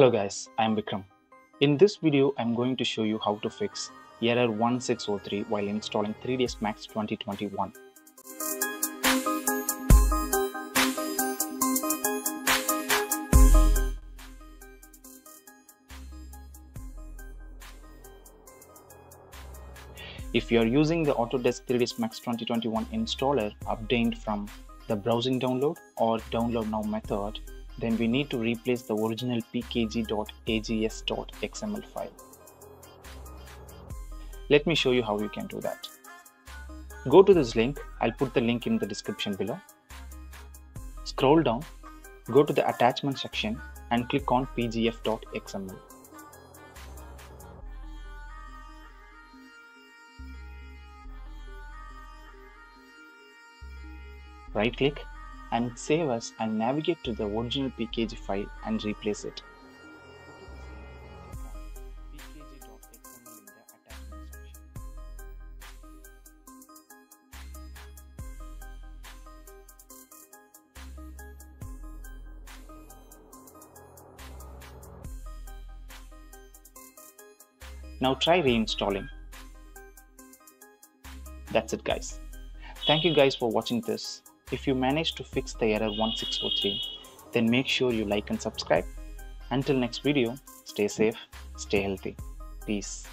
Hello guys, I am Vigram. In this video, I am going to show you how to fix error 1603 while installing 3ds Max 2021. If you are using the Autodesk 3ds Max 2021 installer obtained from the browsing download or download now method, then we need to replace the original pkg.ags.xml file. Let me show you how you can do that. Go to this link, I'll put the link in the description below. Scroll down, go to the attachment section and click on pgf.xml. Right click and save us and navigate to the original pkg file and replace it. Now try reinstalling. That's it guys. Thank you guys for watching this. If you manage to fix the error 1603, then make sure you like and subscribe. Until next video, stay safe, stay healthy. Peace.